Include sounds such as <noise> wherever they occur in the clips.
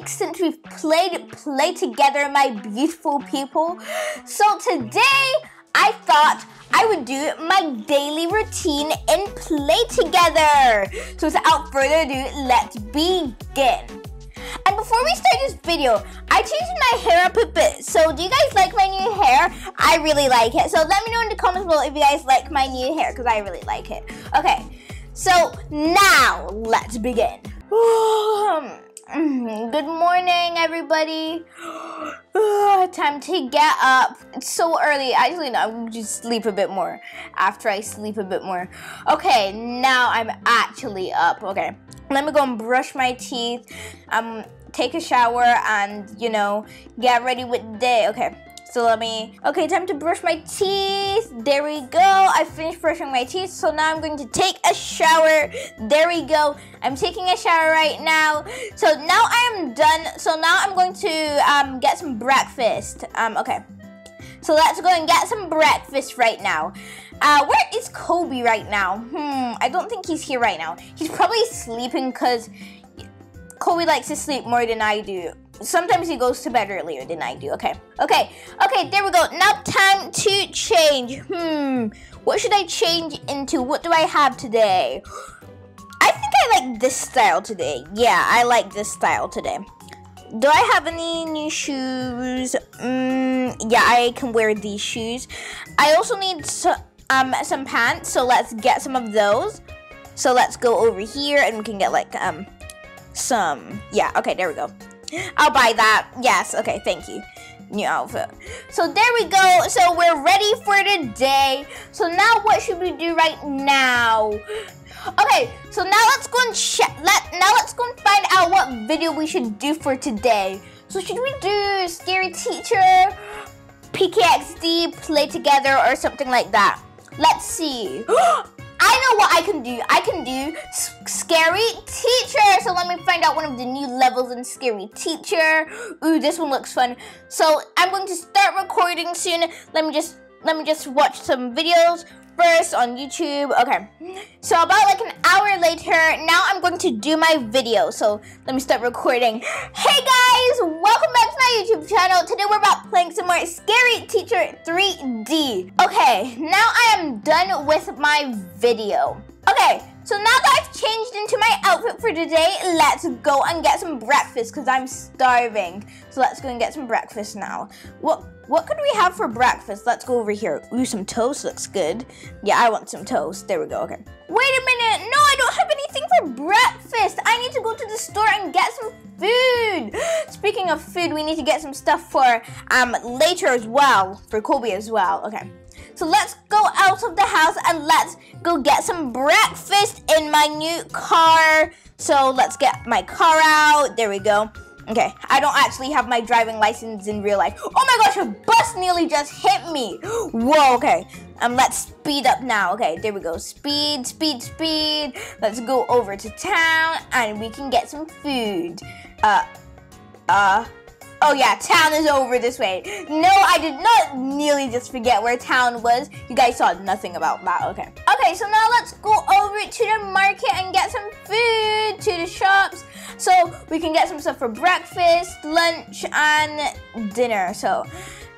weeks since we've played Play Together, my beautiful people. So today, I thought I would do my daily routine in Play Together. So without further ado, let's begin. And before we start this video, I changed my hair up a bit. So do you guys like my new hair? I really like it. So let me know in the comments below if you guys like my new hair because I really like it. Okay, so now let's begin. <sighs> Um, Good morning, everybody. Time to get up. It's so early. Actually, no, I'm just sleep a bit more after I sleep a bit more. Okay, now I'm actually up. Okay, let me go and brush my teeth. Um, take a shower and you know get ready with the day. Okay. So let me, okay, time to brush my teeth. There we go. I finished brushing my teeth. So now I'm going to take a shower. There we go. I'm taking a shower right now. So now I am done. So now I'm going to um, get some breakfast. Um, okay. So let's go and get some breakfast right now. Uh, where is Kobe right now? Hmm, I don't think he's here right now. He's probably sleeping because Kobe likes to sleep more than I do sometimes he goes to bed earlier than I do. Okay. Okay. Okay, there we go. Now time to change. Hmm. What should I change into? What do I have today? I think I like this style today. Yeah, I like this style today. Do I have any new shoes? Mm, yeah, I can wear these shoes. I also need some, um, some pants, so let's get some of those. So let's go over here and we can get like um some, yeah, okay, there we go. I'll buy that. Yes, okay, thank you. New outfit. So there we go. So we're ready for the day. So now what should we do right now? Okay, so now let's go and check. Let now let's go and find out what video we should do for today. So should we do scary teacher, PKXD, play together, or something like that? Let's see. <gasps> I know what I can do. I can do Scary Teacher. So let me find out one of the new levels in Scary Teacher. Ooh, this one looks fun. So I'm going to start recording soon. Let me just let me just watch some videos first on YouTube. Okay, so about like an hour later, now I'm going to do my video. So let me start recording. Hey guys, welcome back to my YouTube channel. Today we're about playing some more Scary Teacher 3D. Okay, now I am done with my video. Okay, so now that I've changed into my outfit for today, let's go and get some breakfast because I'm starving. So let's go and get some breakfast now. What what could we have for breakfast? Let's go over here. Ooh, some toast looks good. Yeah, I want some toast. There we go, okay. Wait a minute, no, I don't have anything for breakfast. I need to go to the store and get some food. <gasps> Speaking of food, we need to get some stuff for um later as well, for Kobe as well, okay. So let's go out of the house and let's go get some breakfast in my new car. So let's get my car out. There we go. Okay, I don't actually have my driving license in real life. Oh my gosh, a bus nearly just hit me. Whoa, okay. Um, let's speed up now. Okay, there we go. Speed, speed, speed. Let's go over to town and we can get some food. Uh, uh, Oh yeah, town is over this way. No, I did not nearly just forget where town was. You guys saw nothing about that, okay. Okay, so now let's go over to the market and get some food to the shops. So we can get some stuff for breakfast, lunch, and dinner. So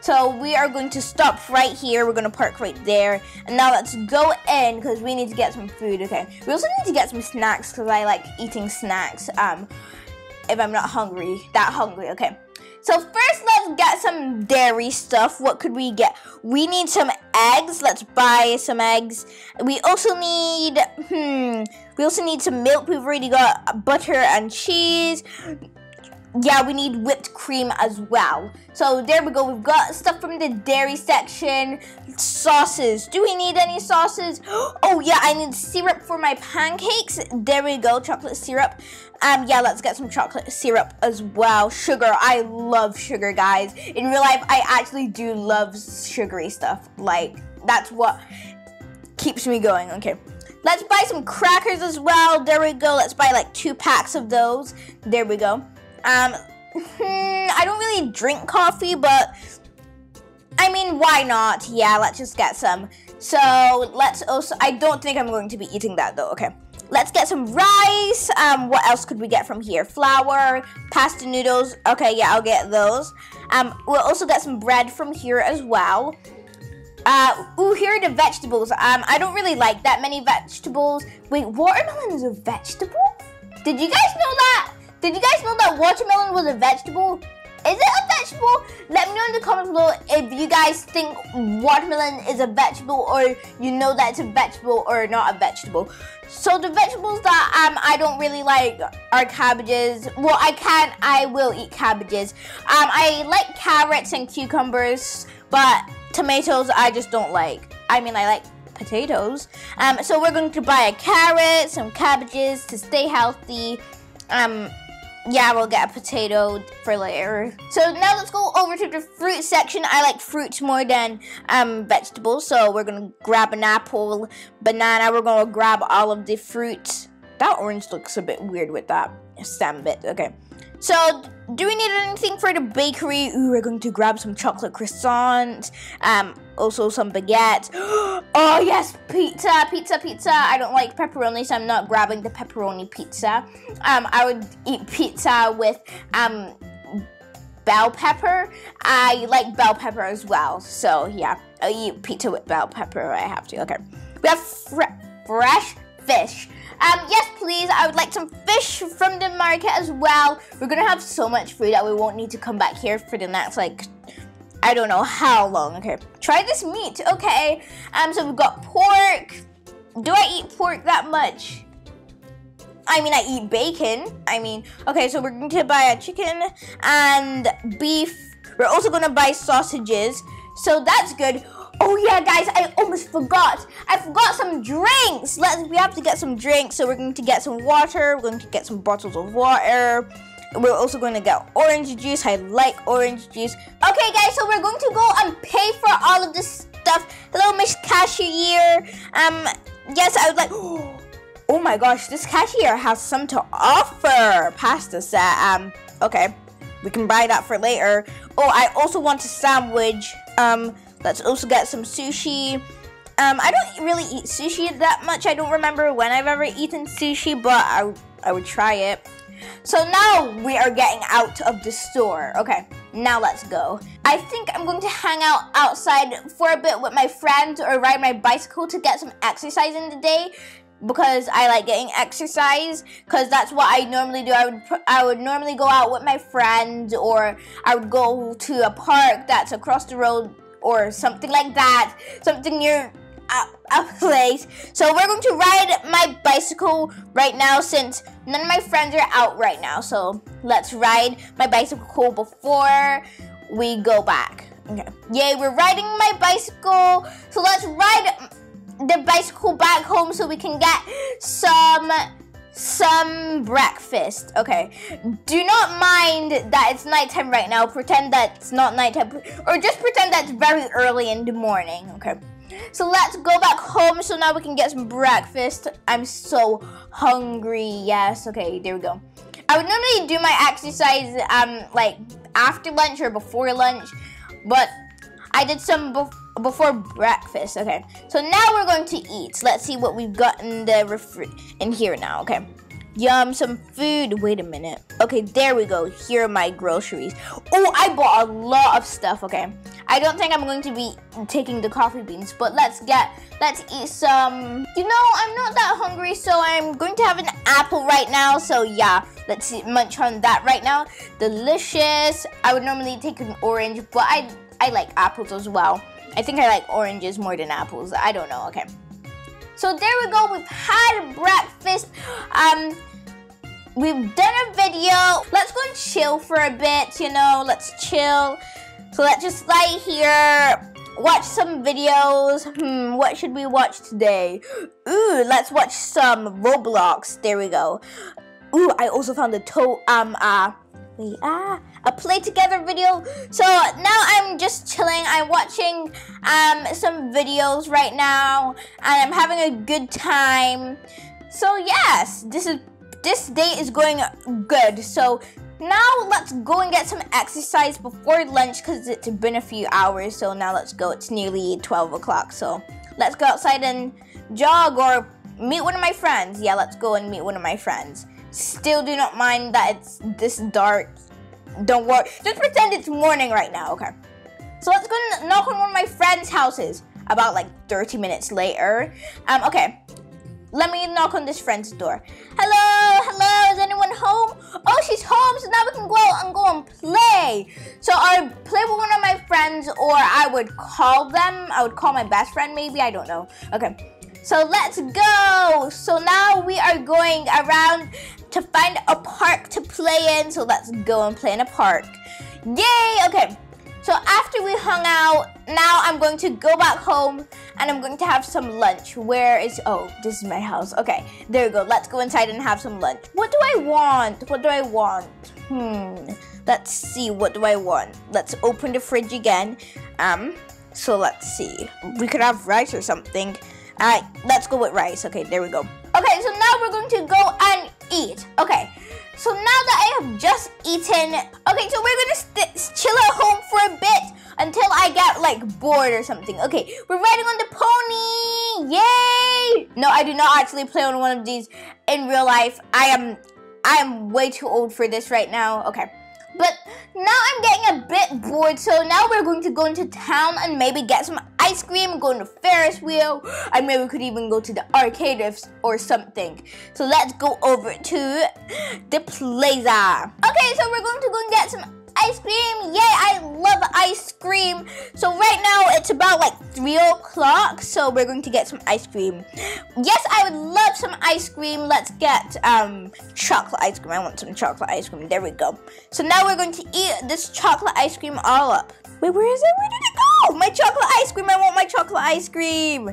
so we are going to stop right here. We're going to park right there. And now let's go in because we need to get some food, okay? We also need to get some snacks because I like eating snacks um, if I'm not hungry, that hungry, okay? So first, let's get some dairy stuff. What could we get? We need some eggs. Let's buy some eggs. We also need, hmm, we also need some milk. We've already got butter and cheese. Yeah, we need whipped cream as well. So there we go. We've got stuff from the dairy section. Sauces. Do we need any sauces? <gasps> Oh yeah, I need syrup for my pancakes. There we go. Chocolate syrup. Um, yeah, let's get some chocolate syrup as well. Sugar, I love sugar, guys. In real life, I actually do love sugary stuff. Like, that's what keeps me going. Okay, let's buy some crackers as well. There we go. Let's buy like two packs of those. There we go. Um, hmm, I don't really drink coffee, but I mean, why not? Yeah, let's just get some. So let's also, I don't think I'm going to be eating that though. Okay, let's get some rice. Um, what else could we get from here? Flour, pasta noodles. Okay, yeah, I'll get those. Um, we'll also get some bread from here as well. Uh, ooh, here are the vegetables. Um, I don't really like that many vegetables. Wait, watermelon is a vegetable? Did you guys know that? Did you guys know that watermelon was a vegetable? Is it a vegetable? Let me know in the comments below if you guys think watermelon is a vegetable or you know that it's a vegetable or not a vegetable. So the vegetables that um I don't really like are cabbages. Well, I can I will eat cabbages. Um I like carrots and cucumbers, but tomatoes I just don't like. I mean, I like potatoes. Um so we're going to buy a carrot, some cabbages to stay healthy. Um yeah, we'll get a potato for later. So now let's go over to the fruit section. I like fruits more than um, vegetables, so we're gonna grab an apple, banana. We're gonna grab all of the fruits. That orange looks a bit weird with that stem bit. Okay. So, do we need anything for the bakery? Ooh, we're going to grab some chocolate croissants, um, also some baguette. <gasps> oh yes, pizza, pizza, pizza. I don't like pepperoni, so I'm not grabbing the pepperoni pizza. Um, I would eat pizza with um bell pepper. I like bell pepper as well, so yeah, I'll eat pizza with bell pepper. I have to. Okay, we have fre fresh fish. Um, yes, please. I would like some fish from the market as well. We're gonna have so much food that we won't need to come back here for the next like I don't know how long. Okay, try this meat. Okay. Um, so we've got pork. Do I eat pork that much? I mean, I eat bacon. I mean, okay, so we're going to buy a chicken and beef. We're also going to buy sausages. So that's good. Oh yeah, guys, I almost forgot. I forgot some drinks. Let's we have to get some drinks. So we're going to get some water. We're going to get some bottles of water. We're also going to get orange juice. I like orange juice. Okay, guys, so we're going to go and pay for all of this stuff. Hello, Miss Cashier. Um, yes, I would like. <gasps> Oh my gosh, this cashier has some to offer. Pasta set. Um, okay, we can buy that for later. Oh, I also want a sandwich. Um, Let's also get some sushi. Um, I don't really eat sushi that much. I don't remember when I've ever eaten sushi, but I, I would try it. So now we are getting out of the store. Okay, now let's go. I think I'm going to hang out outside for a bit with my friends or ride my bicycle to get some exercise in the day because I like getting exercise because that's what I normally do. I would I would normally go out with my friends or I would go to a park that's across the road or something like that, something near a, place. So we're going to ride my bicycle right now since none of my friends are out right now. So let's ride my bicycle before we go back. Okay. Yay, we're riding my bicycle. So let's ride the bicycle back home so we can get some some breakfast. Okay. Do not mind that it's nighttime right now. Pretend that it's not nighttime. Or just pretend that it's very early in the morning. Okay. So let's go back home so now we can get some breakfast. I'm so hungry. Yes. Okay, there we go. I would normally do my exercise um like after lunch or before lunch, but I did some before before breakfast. Okay, so now we're going to eat. Let's see what we've got in the refri in here now. Okay, yum, some food. Wait a minute. Okay, there we go. Here are my groceries. Oh, I bought a lot of stuff. Okay, I don't think I'm going to be taking the coffee beans, but let's get let's eat some. You know, I'm not that hungry, so I'm going to have an apple right now. So yeah, let's munch on that right now. Delicious. I would normally take an orange, but I I like apples as well. I think I like oranges more than apples. I don't know. Okay. So there we go. We've had breakfast. Um, we've done a video. Let's go and chill for a bit. You know, let's chill. So let's just lie here. Watch some videos. Hmm, what should we watch today? Ooh, let's watch some Roblox. There we go. Ooh, I also found the toe, um uh are a play together video. So now I'm just chilling. I'm watching um, some videos right now, and I'm having a good time. So yes, this is this day is going good. So now let's go and get some exercise before lunch because it's been a few hours. So now let's go. It's nearly 12 o'clock. So let's go outside and jog or meet one of my friends. Yeah, let's go and meet one of my friends. Still do not mind that it's this dark. Don't worry. Just pretend it's morning right now, okay? So let's go and knock on one of my friends' houses about like 30 minutes later. Um, okay. Let me knock on this friend's door. Hello, hello, is anyone home? Oh, she's home, so now we can go out and go and play. So I play with one of my friends, or I would call them. I would call my best friend, maybe. I don't know. Okay. So let's go. So now we are going around to find a park to play in. So let's go and play in a park. Yay! Okay. So after we hung out, now I'm going to go back home and I'm going to have some lunch. Where is, oh, this is my house. Okay, there we go. Let's go inside and have some lunch. What do I want? What do I want? Hmm, let's see, what do I want? Let's open the fridge again. Um, so let's see. We could have rice or something. Alright, let's go with rice. Okay, there we go. Okay, so now we're going to go and eat. Okay, so now that I have just eaten, okay, so we're gonna chill at home for a bit until I get like bored or something. Okay, we're riding on the pony, yay! No, I do not actually play on one of these in real life. I am, I am way too old for this right now. Okay. But now I'm getting a bit bored, so now we're going to go into town and maybe get some ice cream, go on the Ferris wheel, and maybe we could even go to the arcade or something. So let's go over to the plaza. Okay, so we're going to go and get some ice cream. Yay, I love ice cream. So right now it's about like 3 o'clock. So we're going to get some ice cream. Yes, I would love some ice cream. Let's get um, chocolate ice cream. I want some chocolate ice cream. There we go. So now we're going to eat this chocolate ice cream all up. Wait, where is it? Where? My chocolate ice cream. I want my chocolate ice cream.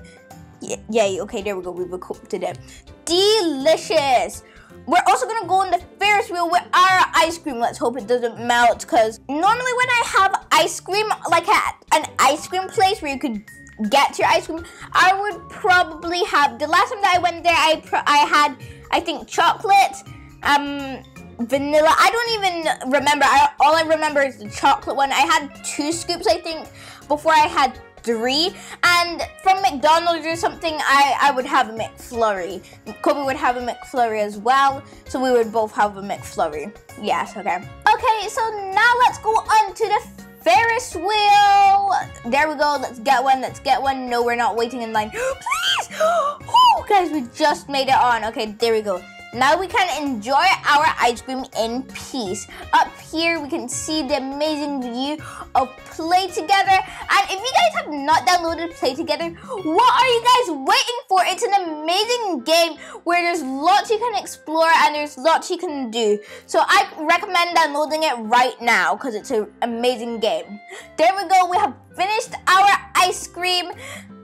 yay. Okay, there we go. We've cooked it. Delicious. We're also gonna go on the Ferris wheel with our ice cream. Let's hope it doesn't melt because normally when I have ice cream, like at an ice cream place where you could get your ice cream, I would probably have, the last time that I went there, I, I had, I think, chocolate, um, vanilla. I don't even remember. I, all I remember is the chocolate one. I had two scoops, I think, before I had three. And from McDonald's or something, I, I would have a McFlurry. Kobe would have a McFlurry as well. So we would both have a McFlurry. Yes, okay. Okay, so now let's go on to the Ferris wheel. There we go. Let's get one. Let's get one. No, we're not waiting in line. <gasps> Please. <gasps> Oh, guys, we just made it on. Okay, there we go. Now we can enjoy our ice cream in peace. Up here, we can see the amazing view of Play Together. And if you guys have not downloaded Play Together, what are you guys waiting for? It's an amazing game where there's lots you can explore and there's lots you can do. So I recommend downloading it right now because it's an amazing game. There we go. We have finished our ice cream.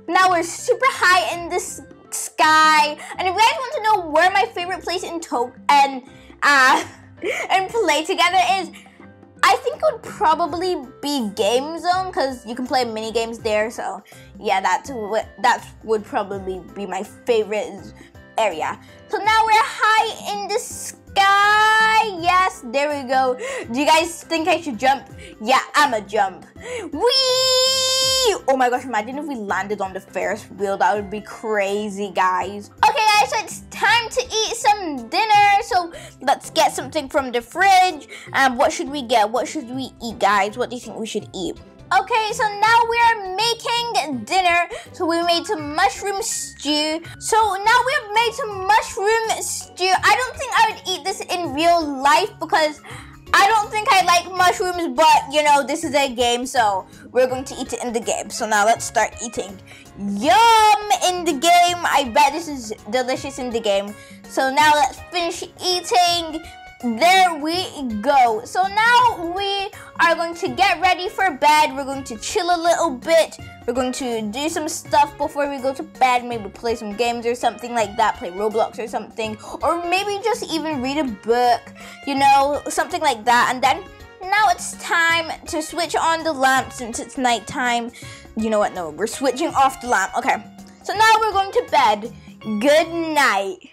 Now we're super high in this sky. And if you guys want to know where my favorite place in Tok and uh <laughs> and play together is, I think it would probably be Game Zone because you can play mini games there. So yeah, that's what that would probably be my favorite area. So now we're high in the sky. Yes, there we go. Do you guys think I should jump? Yeah, I'm a jump. Whee! Oh my gosh, imagine if we landed on the Ferris wheel. That would be crazy, guys. Okay, guys, so it's time to eat some dinner. So let's get something from the fridge. Um, what should we get? What should we eat, guys? What do you think we should eat? Okay, so now we are making dinner. So we made some mushroom stew. So now we have made some mushroom stew. I don't think I would eat this in real life because I don't think I like mushrooms, but you know, this is a game, so we're going to eat it in the game. So now let's start eating. Yum in the game. I bet this is delicious in the game. So now let's finish eating. There we go. So now we are going to get ready for bed. We're going to chill a little bit. We're going to do some stuff before we go to bed. Maybe play some games or something like that. Play Roblox or something. Or maybe just even read a book. You know, something like that. And then now it's time to switch on the lamp since it's nighttime. You know what? No, we're switching off the lamp. Okay. So now we're going to bed. Good night.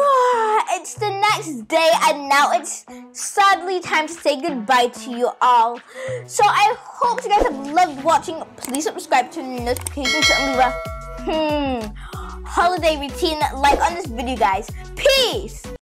<sighs> it's the next day and now it's sadly time to say goodbye to you all. So I hope you guys have loved watching. Please subscribe to the notification to leave a hmm holiday routine like on this video, guys. Peace!